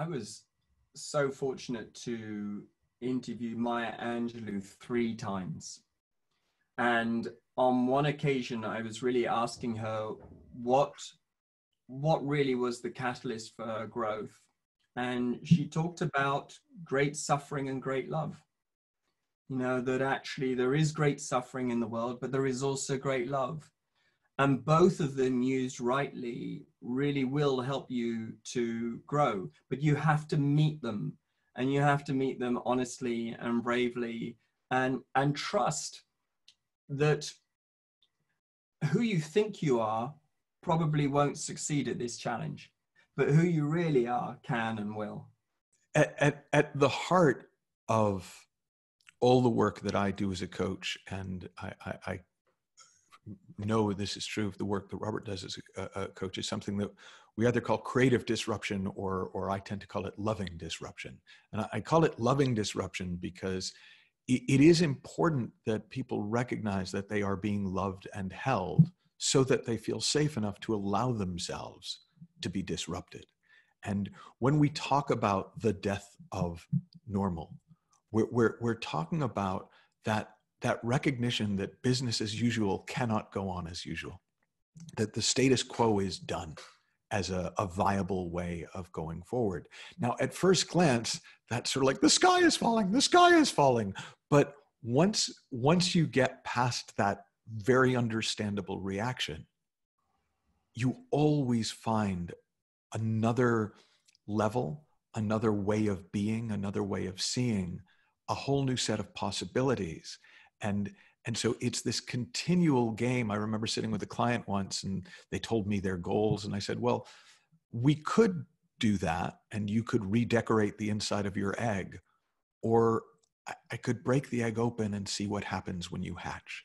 I was so fortunate to interview Maya Angelou three times. And on one occasion, I was really asking her what, what really was the catalyst for her growth. And she talked about great suffering and great love. You know, that actually there is great suffering in the world, but there is also great love. And both of them used rightly really will help you to grow, but you have to meet them. And you have to meet them honestly and bravely. And and trust that who you think you are probably won't succeed at this challenge but who you really are can and will. At, at, at the heart of all the work that i do as a coach and i, I, I know this is true of the work that robert does as a, a coach is something that we either call creative disruption or, or I tend to call it loving disruption. And I, call it loving disruption because it, it is important that people recognize that they are being loved and held so that they feel safe enough to allow themselves to be disrupted. And when we talk about the death of normal, we're, we're, we're talking about that, that recognition that business as usual cannot go on as usual, that the status quo is done as a, a, viable way of going forward. Now, at first glance, that's sort of like the sky is falling, the sky is falling. But once once you get past that very understandable reaction, you always find another level, another way of being, another way of seeing, a whole new set of possibilities. And and so it's this continual game. I remember sitting with a client once and they told me their goals. And I said, well, we could do that and you could redecorate the inside of your egg. Or I could break the egg open and see what happens when you hatch.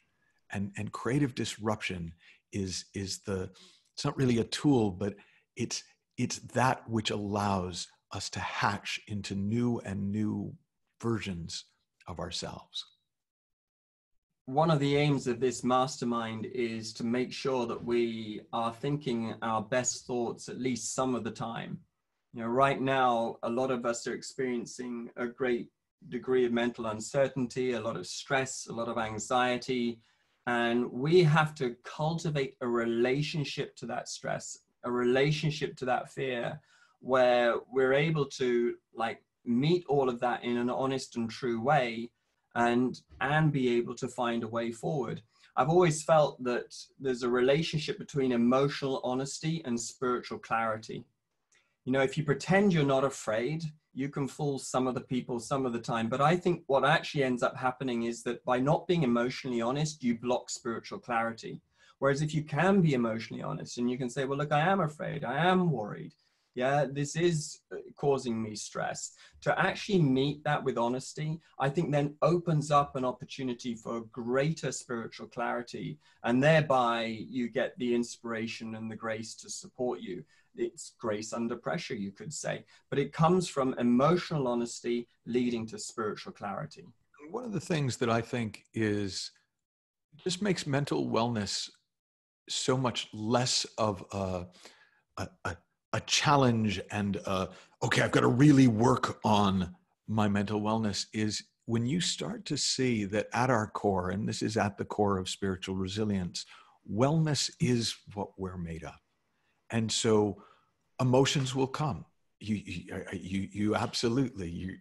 And, and creative disruption is, is the, it's not really a tool, but it's, it's that which allows us to hatch into new and new versions of ourselves one of the aims of this mastermind is to make sure that we are thinking our best thoughts at least some of the time. You know, right now, a lot of us are experiencing a great degree of mental uncertainty, a lot of stress, a lot of anxiety, and we have to cultivate a relationship to that stress, a relationship to that fear, where we're able to like meet all of that in an honest and true way and and be able to find a way forward. I've always felt that there's a relationship between emotional honesty and spiritual clarity. You know if you pretend you're not afraid you can fool some of the people some of the time. But i think what actually ends up happening is that by not being emotionally honest you block spiritual clarity. Whereas if you can be emotionally honest and you can say well look i am afraid. I am worried yeah this is uh, causing me stress. To actually meet that with honesty i think then opens up an opportunity for greater spiritual clarity and thereby you get the inspiration and the grace to support you. It's grace under pressure you could say but it comes from emotional honesty leading to spiritual clarity. One of the things that i think is just makes mental wellness so much less of a, a, a a challenge and uh, okay, I've got to really work on my mental wellness is when you start to see that at our core, and this is at the core of spiritual resilience, wellness is what we're made of. And so emotions will come. You, you, you, you absolutely, you,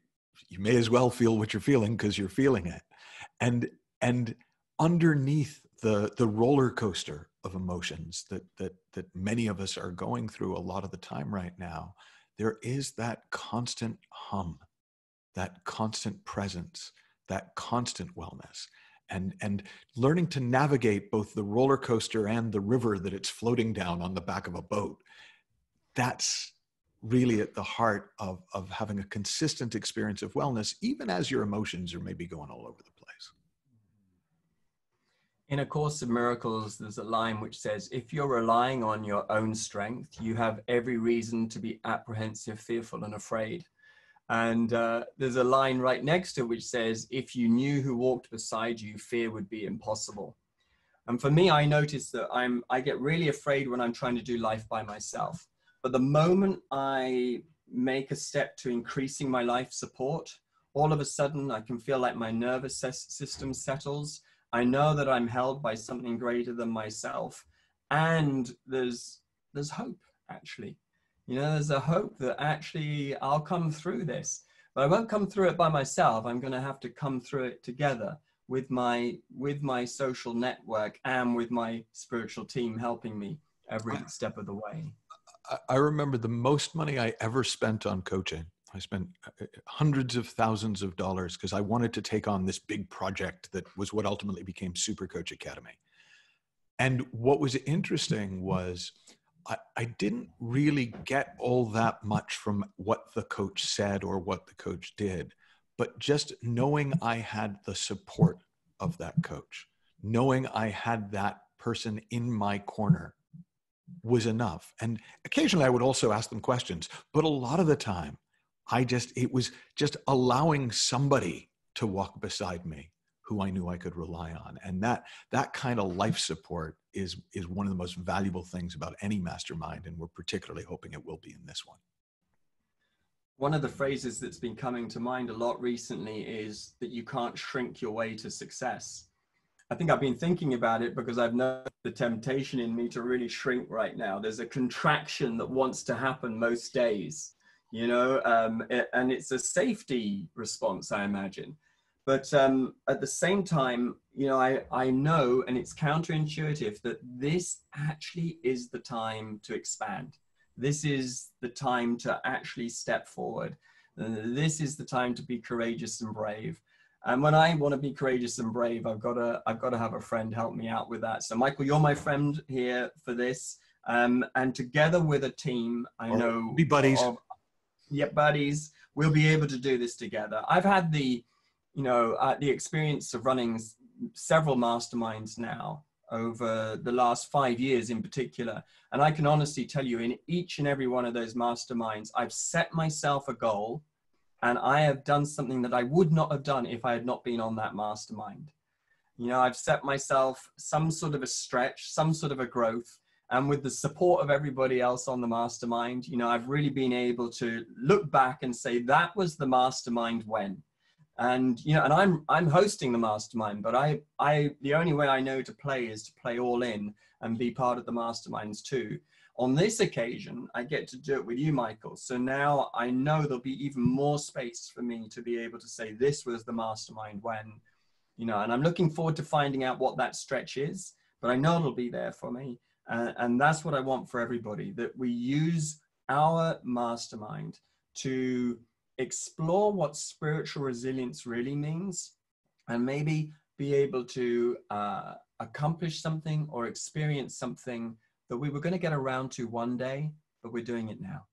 you may as well feel what you're feeling because you're feeling it. And, and underneath the, the roller coaster of emotions that that that many of us are going through a lot of the time right now there is that constant hum that constant presence that constant wellness. And and learning to navigate both the roller coaster and the river that it's floating down on the back of a boat that's really at the heart of of having a consistent experience of wellness even as your emotions are maybe going all over the in A Course of Miracles, there's a line which says, If you're relying on your own strength, you have every reason to be apprehensive, fearful, and afraid. And uh, there's a line right next to which says, If you knew who walked beside you, fear would be impossible. And for me, I notice that I'm, I get really afraid when I'm trying to do life by myself. But the moment I make a step to increasing my life support, all of a sudden I can feel like my nervous system settles. I know that I'm held by something greater than myself. And there's there's hope actually. You know, there's a hope that actually I'll come through this. But I won't come through it by myself. I'm going to have to come through it together with my with my social network and with my spiritual team helping me every step of the way. I remember the most money I ever spent on coaching. I spent uh, uh, hundreds of thousands of dollars because I wanted to take on this big project that was what ultimately became Supercoach Academy. And what was interesting was I, I didn't really get all that much from what the coach said or what the coach did, but just knowing I had the support of that coach, knowing I had that person in my corner was enough. And occasionally I would also ask them questions, but a lot of the time I just, it was just allowing somebody to walk beside me who I knew I could rely on. And that, that kind of life support is, is one of the most valuable things about any mastermind. And we're particularly hoping it will be in this one. One of the phrases that's been coming to mind a lot recently is that you can't shrink your way to success. I think I've been thinking about it because I've known the temptation in me to really shrink right now. There's a contraction that wants to happen most days, you know, um, it, and it's a safety response, I imagine. But um, at the same time, you know, I, I know, and it's counterintuitive, that this actually is the time to expand. This is the time to actually step forward. This is the time to be courageous and brave. And when I want to be courageous and brave, I've got to I've got to have a friend help me out with that. So Michael, you're my friend here for this. Um, and together with a team, I know be buddies. Of, yeah, buddies. We'll be able to do this together. I've had the, you know, uh, the experience of running several masterminds now over the last five years in particular. And I can honestly tell you, in each and every one of those masterminds, I've set myself a goal and I have done something that I would not have done if I had not been on that mastermind. You know, I've set myself some sort of a stretch, some sort of a growth. And with the support of everybody else on the mastermind, you know, I've really been able to look back and say that was the mastermind when. And you know, and I'm I'm hosting the mastermind, but I I the only way I know to play is to play all in and be part of the masterminds too. On this occasion, I get to do it with you, Michael. So now I know there'll be even more space for me to be able to say this was the mastermind when, you know, and I'm looking forward to finding out what that stretch is, but I know it'll be there for me. And that's what I want for everybody that we use our mastermind to explore what spiritual resilience really means and maybe be able to uh, accomplish something or experience something that we were going to get around to one day, but we're doing it now.